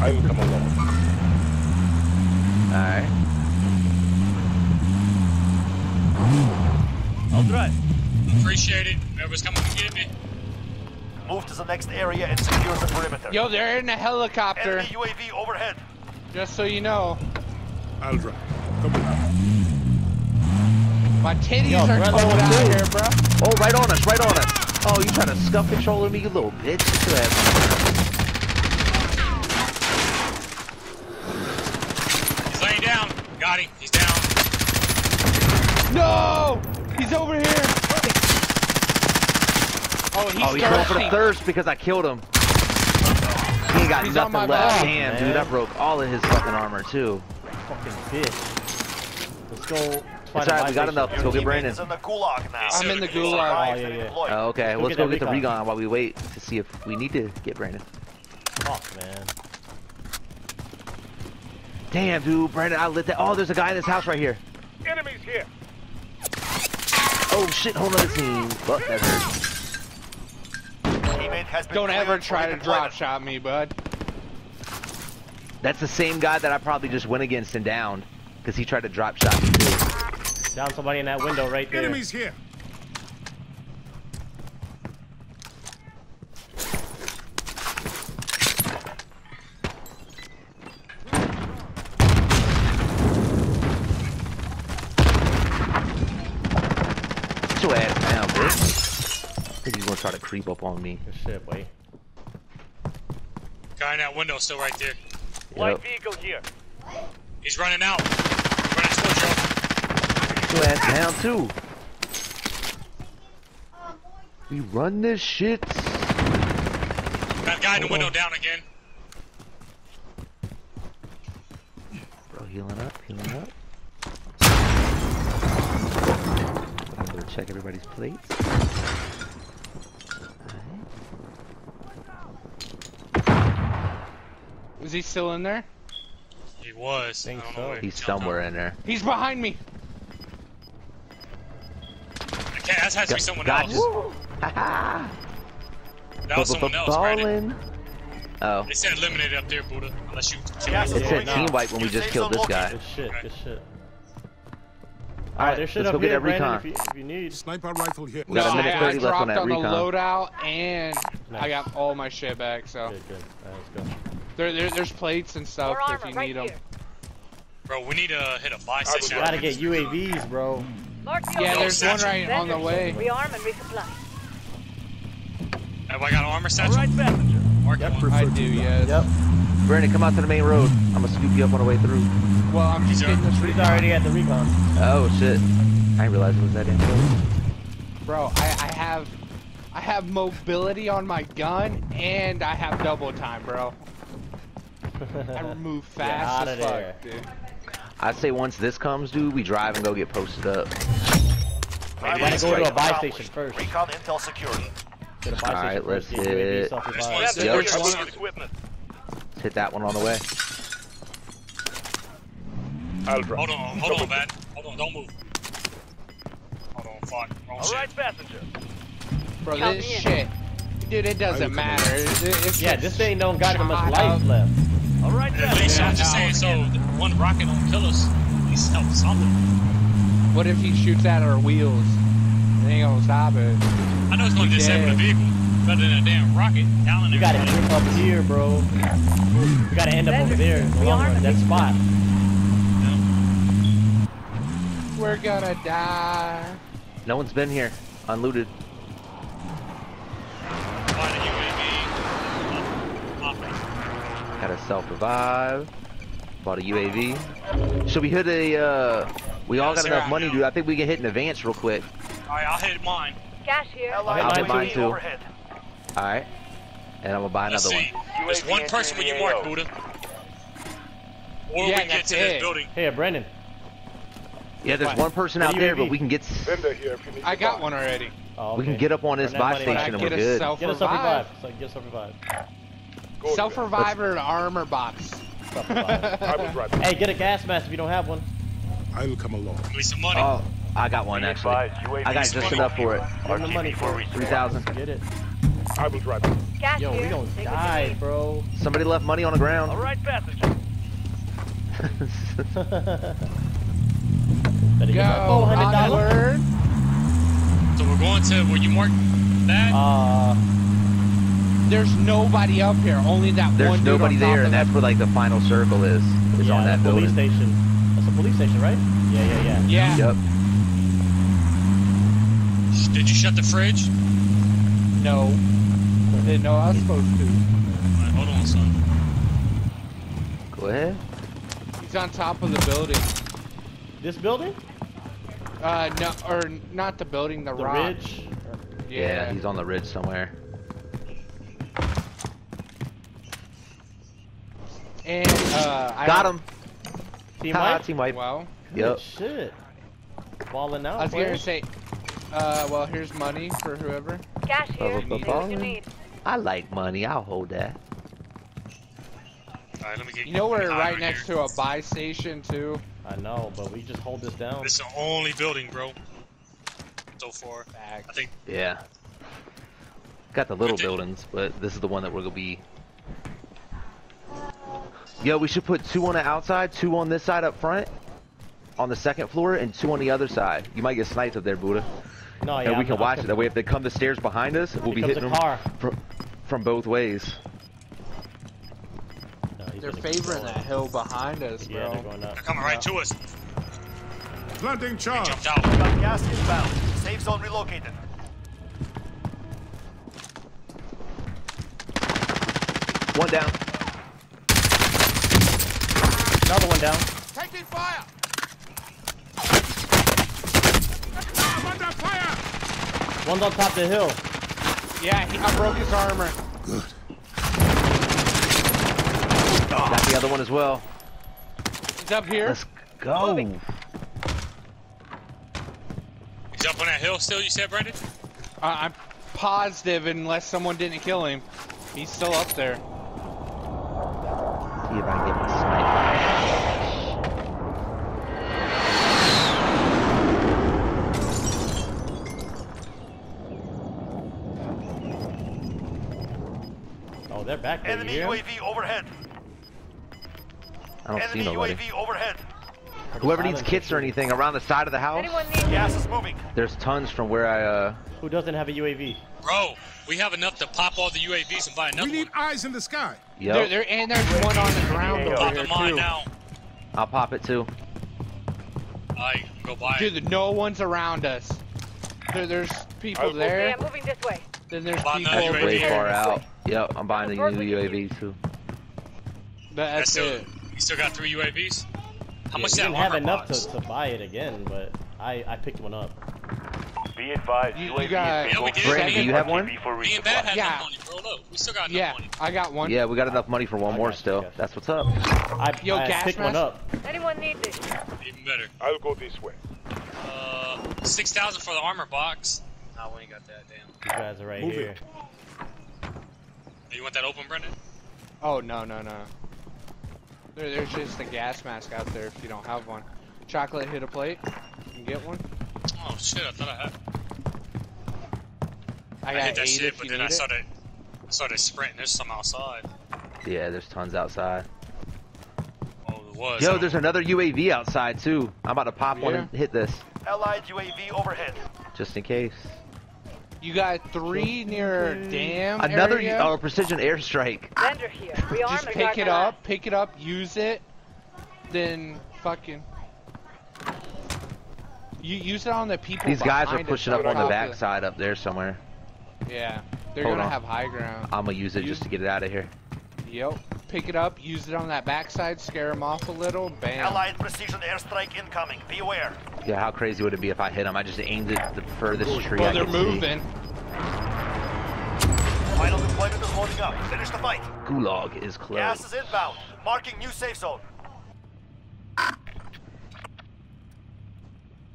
I will come along. Alright. I'll drive. Appreciate it. Whoever's coming to get me. Move to the next area and secure the perimeter. Yo, they're in a helicopter. Enemy UAV overhead. Just so you know. I'll drive. Come on. My titties Yo, are brother, cold out good? here, bro. Oh, right on us, right on us. Oh, you trying to scuff controller me, you little bitch? Get your ass He's laying down. Got him. He's down. No! He's over here. Oh, he's Oh, he's going for the thirst because I killed him. He ain't got He's nothing left. back. Damn, man. dude, I broke all of his fucking armor too. Fucking bitch. Let's go. It's find a alright, we got enough. Let's go get Teammate Brandon. is in the gulag now. I'm in the Oh, gulag. Survived yeah, yeah. employed. Oh, okay, Go let's get go that get the recon. recon while we wait to see if we need to get Brandon. Fuck, man. Damn, dude, Brandon, I lit that. Oh, there's a guy in this house right here. Enemies here. Oh shit, hold on the team. Fuck, that hurt. Has been Don't ever try to drop redeployment. shot me, bud. That's the same guy that I probably just went against and downed. Because he tried to drop shot me too. Down somebody in that window right there. Enemies here. Get your ass down, bitch. I think he's gonna try to creep up on me. Good shit, boy. Guy in that window still right there. Yep. vehicle here. He's running out. Running towards you. Get your ass down too. We run this shit. That guy in the window down again. Bro, healing up, healing up. Check everybody's plates. Is he still in there? He was. Think I so. know He's somewhere out. in there. He's behind me. Okay, that has to be someone God else. just. Haha. That was someone else, Brandon. Oh. They said eliminated up there, Buddha. Unless you kill Gas me. is It moving said team wipe when we just killed this guy. Good shit, good shit. Alright, Alright, there's shit let's up go get that Brandon, recon. if you, if you need. Sniper rifle here. We got a No, minute I, 30 left on dropped that on the loadout and I got all my shit back. So Good, good. Alright, let's go. there, there, there's plates and stuff More if you right need them. here. Bro, we need to hit a buy would station. Gotta get UAVs, bro. Mark the Yeah, there's one Satchel. right on the way. Rearm and resupply. Have I got an armor satchel? Right passenger. Mark Yep. one. I do, yes. Yep. Brandon, come out to the main road. I'm gonna scoop you up on the way through. Well, I'm just getting this He's recon. already at the recon. Oh shit. I didn't realize it was that info. Bro, I, I have I have mobility on my gun and I have double time, bro. I move fast outta as there. fuck, dude. I'd say once this comes, dude, we drive and go get posted up. gotta go to a buy station first. Recon intel secured. Get a buy Alright, let's first, get UAV hit- self-revive. There's one Yep. there's There's one- equipment. Let's hit that one on the way. I'll drive. Hold on, hold on, man. Hold on, don't move. Hold on, fuck. Wrong All shit. right, passenger. Bro, Count this me in. shit. Dude, it doesn't matter. It- it- it's Yeah, this thing don't got that much life up. left. All right, At least. I'm just saying, so the one rocket don't kill us. At least help something. What if he shoots at our wheels? It ain't gonna stop it. I know it's gonna disable the dead. vehicle. Better than a damn rocket. Talon You gotta everything. end up here, bro. You gotta end up over there in the long run. That spot. We're gonna die. No one's been here. Unlooted. Find a UAV. Off. Got a self-revive. Bought a UAV. Should we hit a, uh... We all got enough money, now. dude. I think we can hit an advance real quick. Alright, I'll hit mine. Cash here. Allied I'll hit mine too. overhead. Alright. And I'm gonna buy Let's another see. one. There's one person when the you mark, AO. Buddha. Or Yeah, we get to this building. Hey, Brendan. Yeah, there's What? one person out do you there, but we can get... s- Vendor here if you need I got one already. Oh, We can get up on this Run buy money But back. station I and we're get a good. self Get a self-revive. revive. So get self-revive. Go Self here. revive or an armor box. Self-revive. I will drive. hey, get a gas mask if you don't have one. I will come along. Give me some money. Oh, I got one, Be actually. I got just enough for it. Give him the money for for it. resupply. 3,000. Get it. I will drive. Gas Yo, here. we gonna Take die, bro. Somebody left money on the ground. Alright, passenger. Better get Go, four hundred dollars. onward. So we're going to where you marked that. Uh, There's nobody up here. Only that There's one dude nobody on there, and that's where like the final circle is. Is yeah, on that the police building. station. That's a police station, right? Yeah, yeah, yeah. Yeah. Yep. Did you shut the fridge? No. I Didn't know I was supposed to. Alright, hold on, son. Go ahead. He's on top of the building. This building? Uh, no, or not the building, the, The rock. ridge? Yeah. he's on the ridge somewhere. And uh, I Got don't- him. Team Ha, wipe? team wipe. Well, Good Yep. shit. Balling out, I was boy. gonna say, uh, well, here's money for whoever. Gas here. You need. I like money. I'll hold that. Alright, let me get You know we're right next here. to a buy station too. I know, but we just hold this down. This is the only building, bro. So far. I think Yeah. Got the little buildings, but this is the one that we're gonna be. Yo, we should put two on the outside, two on this side up front, on the second floor, and two on the other side. You might get sniped up there, Buddha. no, yeah. and we I'm- can I'm watch it. That way, if they come the stairs behind us, we'll be hitting comes a them car. from, from both ways. No, he's They're favoring that hill behind us, Yeah, bro. they're going up. they're coming right to us. Planting We charge. jumped out. Got gas inbound. Safe zone relocated. One down. Another one down. Taking fire. I'm under fire. One's on top of the hill. Yeah, he, I broke his armor. Got the other one as well. He's up here. Let's go. He's up on that hill still, you said, Brandon? Uh, I'm positive, unless someone didn't kill him, he's still up there. See if I can get my sniper. Oh, they're back there. You Enemy hear 'em? UAV overhead. I don't see Enemy nobody. UAV overhead. Whoever needs kits or anything around the side of the house, Anyone need Gas is moving. there's tons from where I uh. Who doesn't have a UAV? Bro, we have enough to pop all the UAVs and buy another We need one. eyes in the sky. Yep. There, there, and there's one on the ground over Pop here mine too. now. I'll pop it too. I go buy it. Dude, no one's around us. There, there's people I'll- there. I'm moving this way. Then there's Buy people another over That's way far out. Yep, I'm buying the new. UAV too. That's That's still, it. You still got three UAVs? How Yeah, much we that didn't have enough to, to buy it again, but I, I picked one up. Be advised. You- you UAV got- Yeah, we did. Brandon, do you have one? for Me and Bad had Yeah. enough money, bro. Look, we still got enough Yeah, money. I got one. Yeah, we got enough money for one I more still. You. That's what's up. I, Yo, I gas picked one up. Anyone need this? Even better. I'll go this way. Uh, 6000 for the armor box. Nah, we ain't got that, damn. You guys are right Move here. You want that open, Brendan? Oh no no no. There, there's just a gas mask out there if you don't have one. Chocolate hit a plate. You can get one. Oh shit, I thought I had. I I, got hit that shit, but then I it. started, I started sprinting. There's some outside. Yeah, there's tons outside. Oh, there was. Yo, I there's another UAV outside too. I'm about to pop one and hit this, Allied UAV overhead. just in case. You got three near dam Another area. oh, precision airstrike. Vendor here. Just pick it up, left. pick it up, use it, then fucking. You use it on the people. These guys are pushing up on the are backside up there somewhere. Yeah, they're Hold gonna on. have high ground. I'm gonna use it just to get it out of here. Yep. Pick it up, use it on that backside, scare them off a little, bam. Allied precision airstrike incoming. Be aware. Yeah, how crazy would it be if I hit him? I just aimed it the furthest tree Well, I they're could see. moving. Final deployment is loading up. Finish the fight. Gulag is close. Gas is inbound. Marking new safe zone.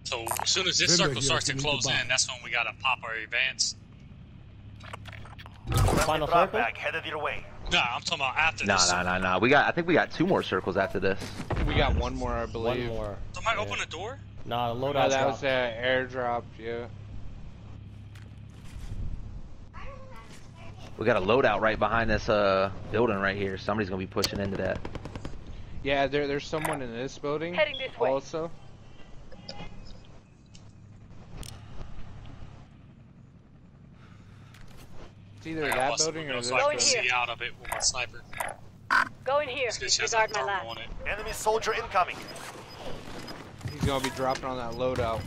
So as soon as this Vendor circle starts to you to close in, that's when we gotta pop our advance. Final circle? bag headed your way. Nah, I'm talking about after Nah, this. nah, nah, nah. We got. I think we got two more circles after this. We got one more, I believe. One more. Somebody Yeah. open the door. Nah, load Oh, out. that was an airdrop, yeah. We got a loadout right behind this uh building right here. Somebody's gonna be pushing into that. Yeah, there, there's someone in this building. Heading this way. Also. It's either I that building or this so I Going building. here. see out of it with my sniper. Go in here. This Disregard my thermal last. Enemy soldier incoming. He's gonna be dropping on that loadout.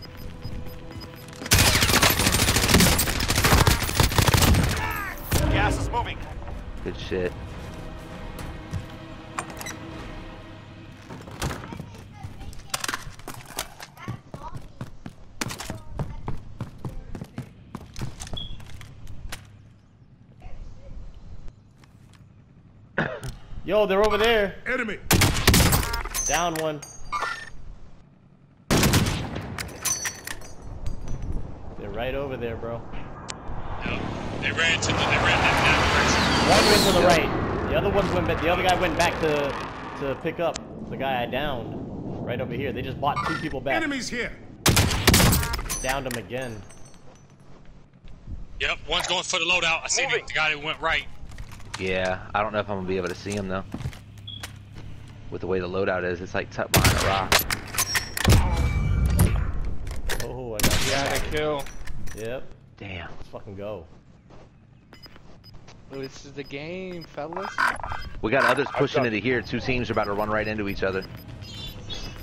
Gas is moving. Good shit. Yo, they're over there. Enemy. Down one. Right over there, bro. Yep. They ran to the, they ran that, One went to the right. The other one went back. The other guy went back to to pick up the guy I downed. Right over here. They just bought two people back. Enemies here. Downed him again. Yep, one's going for the loadout. I see the, the guy that went right. Yeah, I don't know if I'm gonna be able to see him though. With the way the loadout is, it's like tucked behind a rock. Oh, I got Yeah, the kill. Yep. Damn. Let's fucking go. Oh, this is the game, fellas. We got others pushing got- into here. Two teams are about to run right into each other.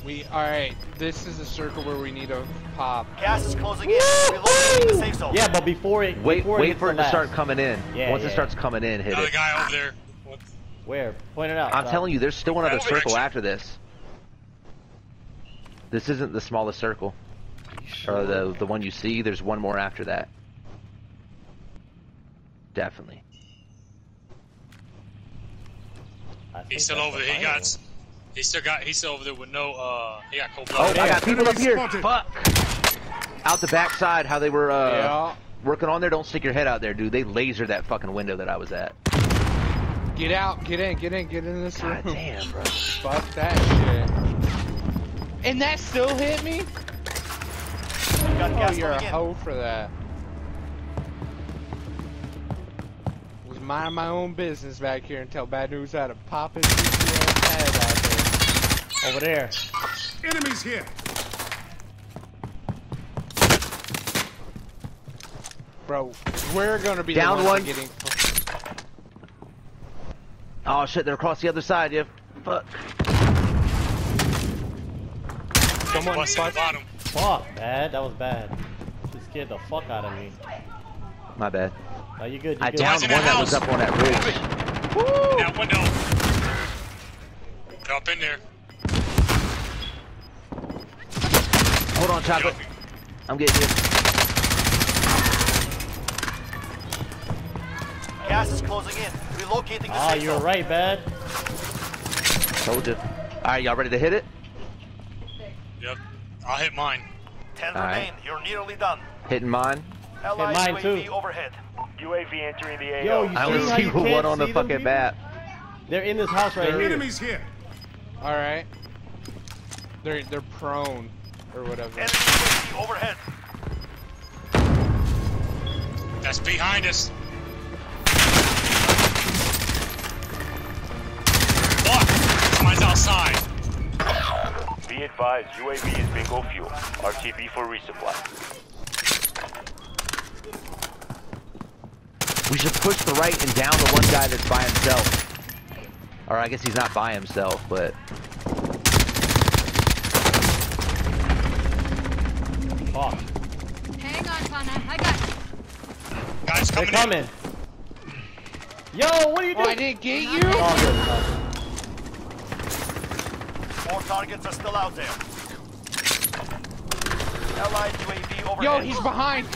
We alright, this is a circle where we need to pop. Gas is closing in. Relocating the safe zone. Yeah, but before it Wait, before wait hits for it to start coming in. Yeah, Once it yeah. starts coming in, hit Another it. guy over there. What- Where? Point it out. I'm Tom. telling you, there's still another circle there. after this. This isn't the smallest circle, or the the one you see. There's one more after that. Definitely. He's still over there. He final got. He still got. He's still over there with no. Uh, he got cold Oh, blooded. I got people up here. spotted. Fuck. Out the backside, how they were uh, yeah. working on there. Don't stick your head out there, dude. They lasered that fucking window that I was at. Get out, get in, get in, get in this room. God damn, bro. Fuck that shit. And that still hit me? We got Oh, gas you're a in. hoe for that. Was minding my own business back here until bad news had to pop his head out there. Over there. Enemies here. Bro, we're gonna be Down the ones one. getting. Oh shit, they're across the other side, yeah. Fuck. Someone Busted the fuck- bottom. Fuck, bad. That was bad. She scared the fuck out of me. My bad. Oh, you good? You I good? downed one the that was up on that ridge. That window. They're up in there. Hold on, chocolate. I'm getting you. Gas is closing in. Relocating the Ah, safe you're right, bad. Told you. All right, y'all ready to hit it? Yep. I'll hit mine. Ten All right. remain. You're nearly done. Hitting mine. Allied mine UAV too. overhead. UAV entering the AO. Yo, you I see only see you one on the see them, fucking dude? map. They're in this house right here. Enemies here. Alright. They're they're prone or whatever. Enemy UAV overhead. That's behind us. Fuck! Someone's outside. Be advised, UAV is bingo fuel. RTB for resupply. We should push the right and down the one guy that's by himself. Or I guess he's not by himself, but Fuck. Hang on, Connor. I got you. Guys They're coming in. Yo, what are you Oh, I didn't get you? Oh, good. Oh. More targets are still out there. Allied UAV overhead. Yo, he's behind.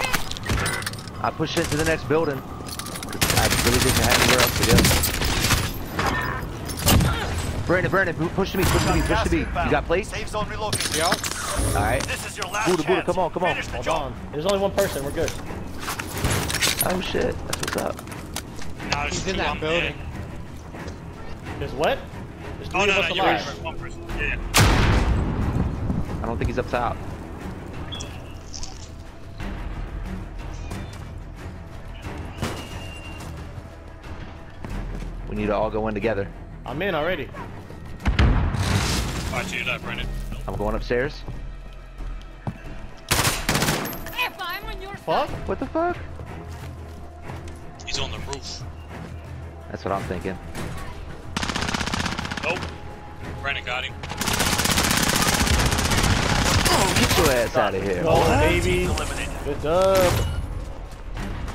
I pushed into the next building. I really didn't have anywhere else to go. Brandon, Brandon, push to me, push to me, push to me. You got plates? Safe zone relocated. Yo. Alright. This is your last Buddha, Buddha, come on, come on. The Hold job. on. There's only one person. We're good. Oh shit, that's what's up. Nah, there's He's in that building. dead. There's what? There's oh, three Oh, no, of us you're right. alive. One person. Yeah. I don't think he's up top. We need to all go in together. I'm in already. Alright, to your left, Brandon. I'm going upstairs. If I'm on your Fuck? side. What the fuck? He's on the roof. That's what I'm thinking. Nope. Brandon got him. Get your ass out of here. Go, baby. Good job.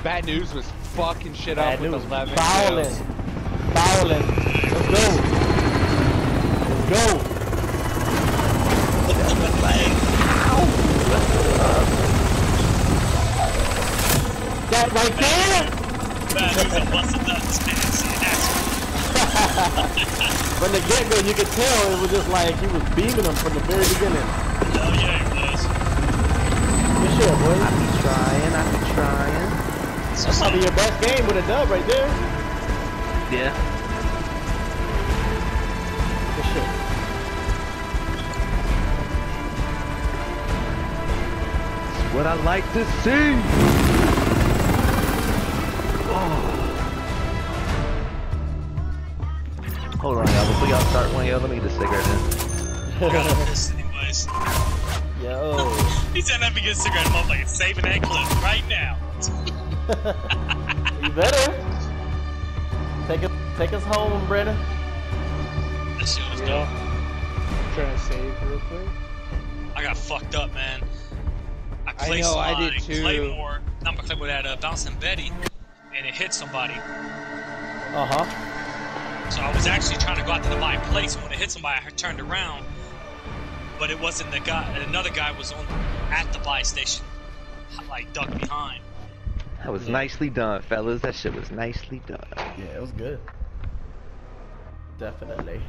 Bad news was fucking shit Bad up with news. 11 Fouling. kills. Fouling. Let's go. Let's go. That right there? Bad news, I busted nuts. See, that's From the get-go, you could tell it was just like he was beaming them from the very beginning. Hell yeah, it was. Good shit, boy. I be trying, I be trying. That's probably your best game with a dub right there. Yeah. Good shit. It's what I like to see. Yo, let me get a cigarette in. I got this anyways. Yo. He said let me get a cigarette. I'm like, saving that clip right now. You better. Take us, take us home, Brennan. That shit was Yeah. dope. Trying to save real quick. I got fucked up, man. I I placed know, I my did too. Claymore, not my Claymore, that uh, bouncing Betty, and it hit somebody. Uh-huh. So I was actually trying to go out to the my place, and when it hit somebody, I turned around, but it wasn't the guy. Another guy was on at the buy station, like ducked behind. That was nicely done, fellas. That shit was nicely done. Yeah, it was good. Definitely.